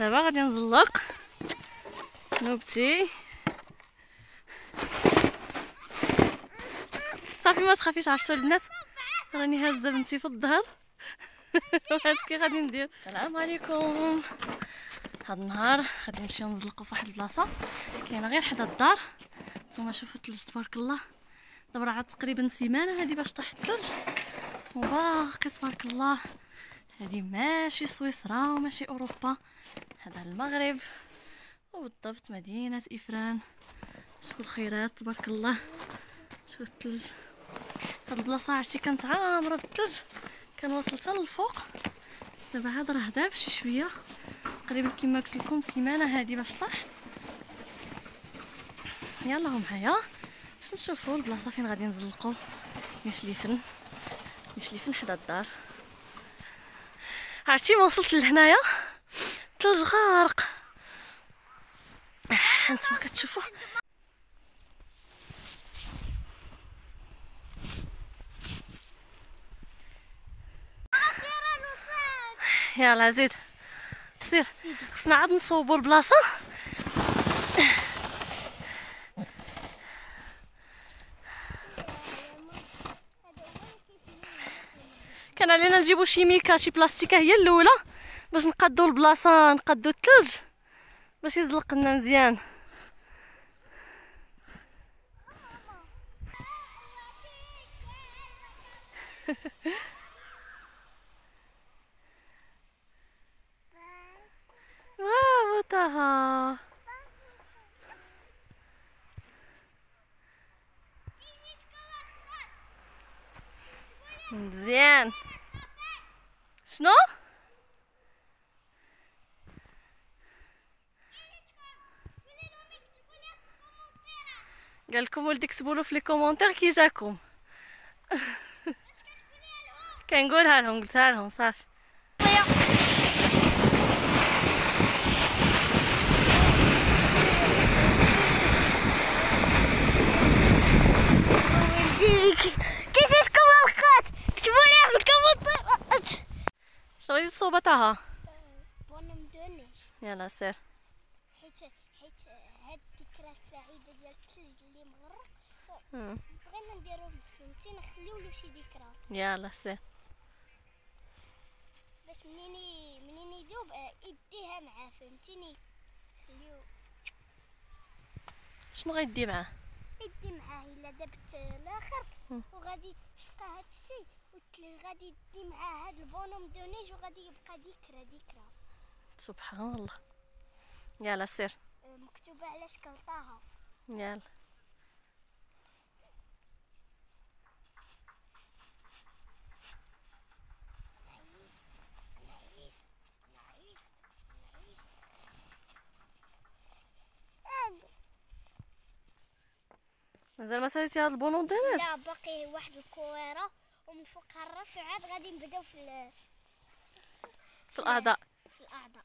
دابا غادي نزلق. نوبتي. صافي ما تخافيش عرفتوا البنات؟ راني هازة بنتي في الظهر. وهاد كي غادي ندير. السلام عليكم. هاد النهار غادي نمشيو نزلقو فواحد البلاصة. كاينة غير حدا الدار. نتوما شوفوا الثلج تبارك الله. دابا عاد تقريبا سيمانة هادي باش طاح الثلج وباقي تبارك الله. هادي ماشي سويسرا وماشي أوروبا. هذا المغرب وبالضبط مدينة إفران. شوفوا الخيرات تبارك الله. شوفوا الثلج؟ هاد البلاصة عرفتي كانت عامرة بالثلج. كان واصل حتى للفوق. دابا عاد راه داب شي شوية. تقريبا كما قلت لكم سيمانة هادي باش طاح. يلا معايا باش نشوفوا البلاصة فين غادي نزلقوا. نشليفن نشليفن حدا الدار. عرفتي ما وصلت لهنايا؟ الثلج غارق هانتوما كتشوفوا؟ يلا زيد سير خصنا عاد نصوبوا البلاصة. كان علينا نجيبو شي ميكا شي بلاستيكة هي الأولى باش نقادو البلاصة نقادو الثلج باش يزلق لنا مزيان. واو طه مزيان. شنو قال لكم ولدي كتبوا له في لي كومونتير كي جاكم؟ كنقولها لهم قلتها لهم صافي كيف الكومنتات كتبوا لي في الكومنتات شنو غادي تصوب طه وأنا مدونش يلا سير. حيت حيت هاد الذكرى السعيدة ديال الثلج اللي مغرق. بغينا نديرو فهمتي؟ نخليو له شي ذكرى. يلا سير. باش منين منين يذوب آه، يديها معاه فهمتيني؟ خليو شنو غيدي معاه؟ يدي معاه إلا دابت الآخر. وغادي تفقى هاد الشيء والثلج غادي يدي معاه هاد البونوم دو نيج وغادي يبقى ذكرى ذكرى. سبحان الله. يلا سير. مكتوبة على شكل طه يلا. مازال ما ساليتي هاد البونون ديناش لا باقي واحد الكويرة ومن فوقها الراس غادي نبداو في في الأعضاء. في الأعضاء.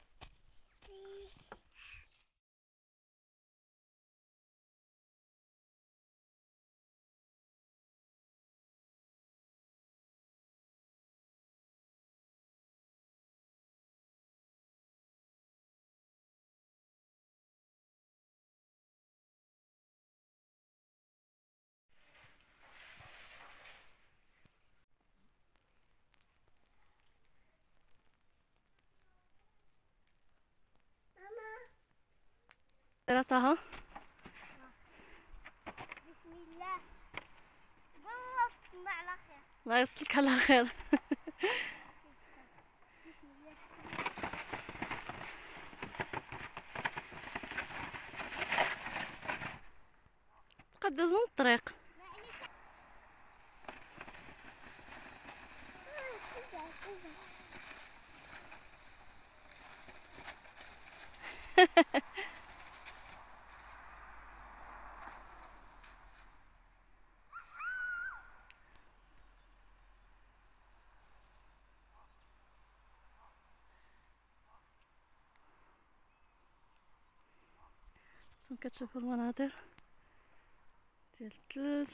سير طه بسم الله. صدنا على خير الله يوصلك على خير. قد الطريق. أنتم كتشوفوا المناظر ديال الثلج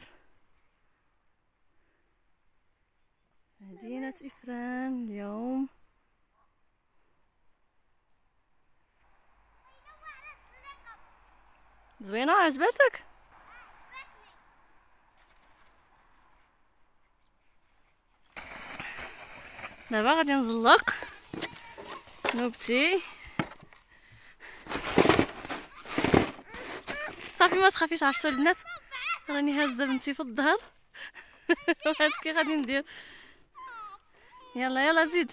مدينة إفران اليوم. زوينة عجبتك؟ دابا غادي نزلق. نوبتي. صافي ما تخافيش عرفتوا البنات. راني هازة بنتي في الظهر. وهاد كي غادي ندير. يلا يلا زيد.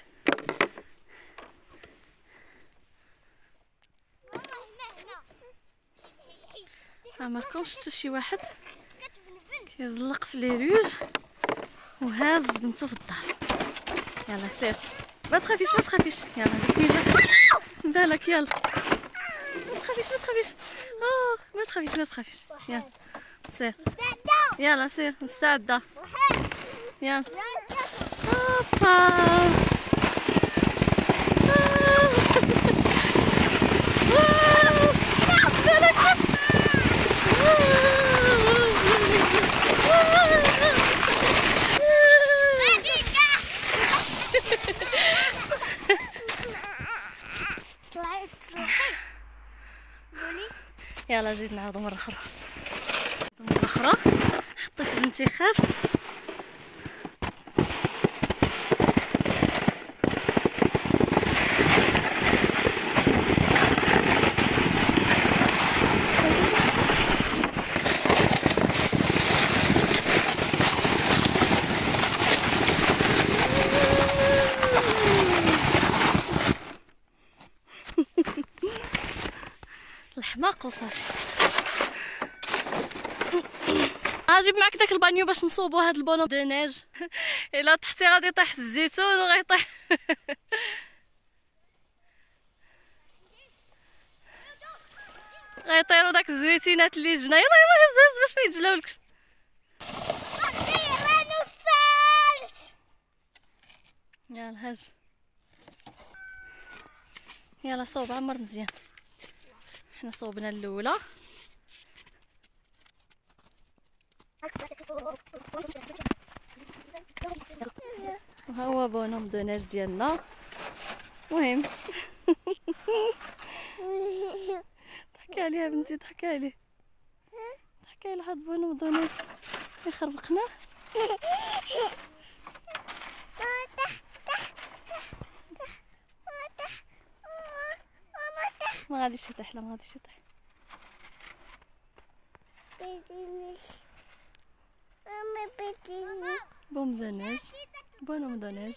هنا عمركم شفتوا شي واحد. كيزلق في لي ريوج وهاز بنتو في الدار. يلا سير. ما تخافيش ما تخافيش. يلا بسم الله. بالك يلا. ما تخافيش ما تخافيش اوه ما تخافيش ما تخافيش يلا سير يلا سير مستعدة واحد يلا لا هوبا يلا زيد نعاودو مرة أخرى. مرة أخرى. حطيت بنتي خافت. الحماق وصافي أجيب معك داك البانيو باش نصوبو هاد ال bonhomme de neige. إلا طحتي غادي يطيح الزيتون وغيطيح غيطيروا داك الزويتينات اللي جبنا. يلا يلا هز هز باش ما يتجلاولكش يلا هاج يلا صوب عمر مزيان. حنا صوبنا الأولى. هو bonhomme de neige ديالنا. المهم ضحكي عليها بنتي ضحكي عليه. ضحكي على هاد bonhomme de neige يخربقنا ما غاديش يطيح لا ما غاديش يطيح. bonhomme de neige bonhomme de neige